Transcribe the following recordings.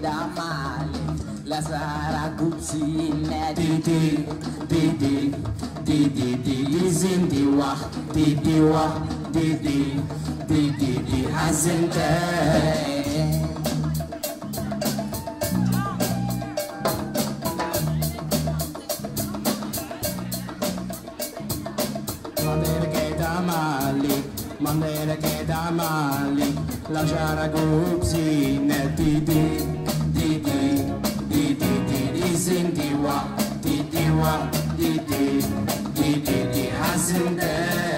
la Sahara Gupsine Didi, Didi, Didi, Didi, Zindiwa, Didiwa, Didi, Didi, Didi, Hazinte. Mandere che da mali, mandere che da mali, lasciare gupsi nel didi, didi, didi, didi, zindiwa, didiwa, didi, didi, didi,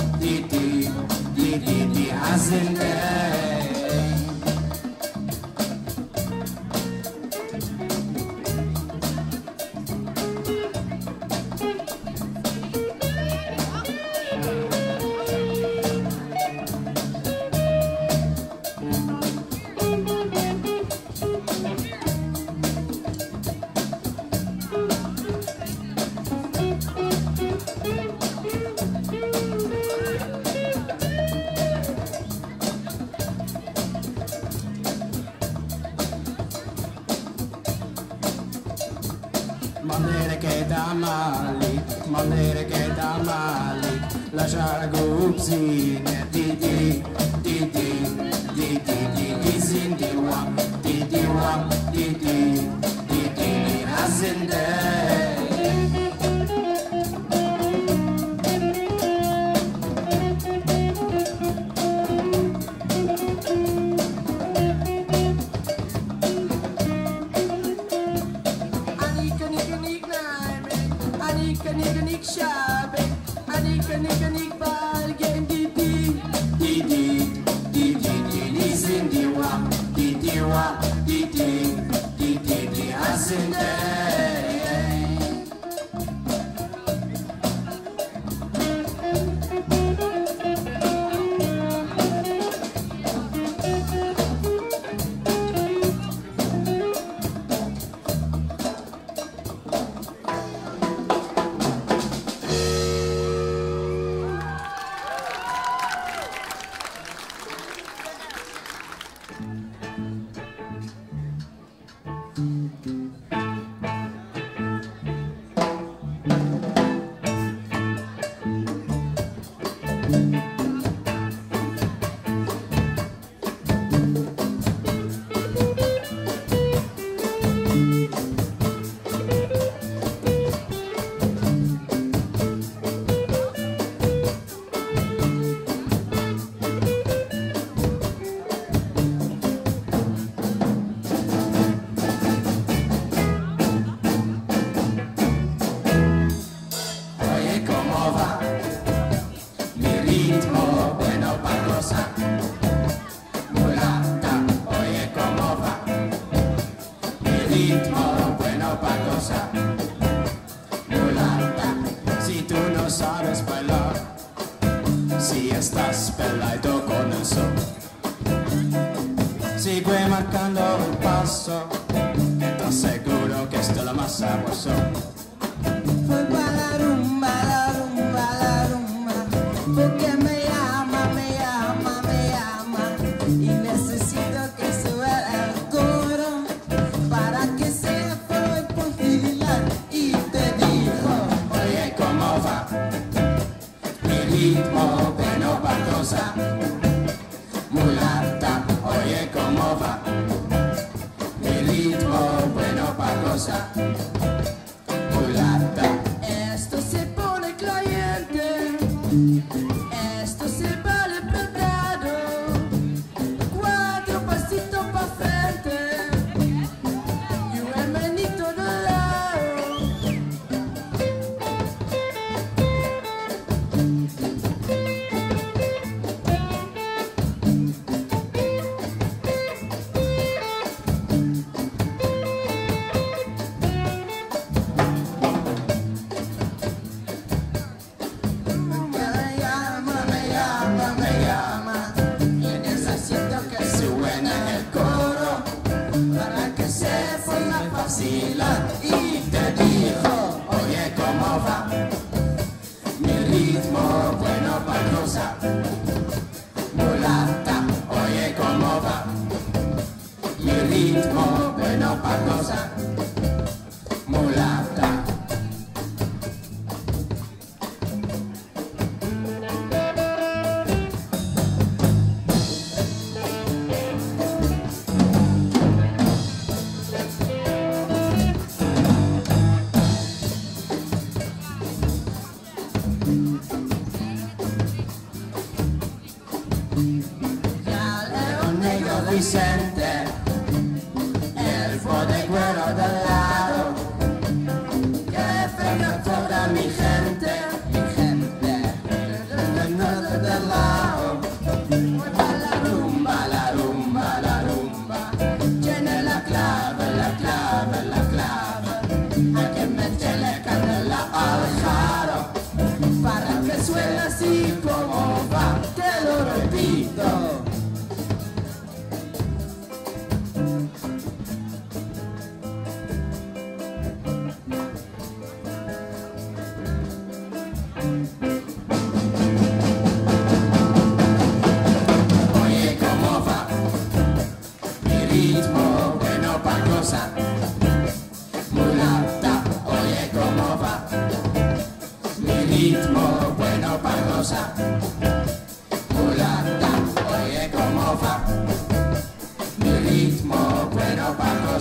as Mandere che da mali, mandere che da mali, lasciare gupsi, didi, didi, didi, didi, zindiwa, didiwa, didi, didi, Anika nika nik shabe, Anika nika nik barge, cosa mulata. Esto se pone caliente. hermosa, mulata, oye cómo va, mi ritmo bueno para cosa. we sent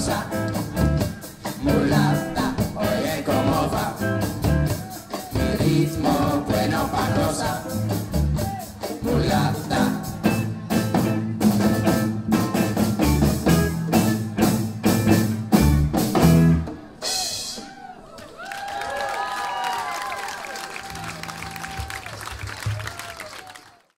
cosa